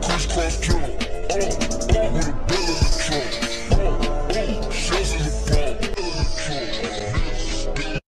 Crisscross jump.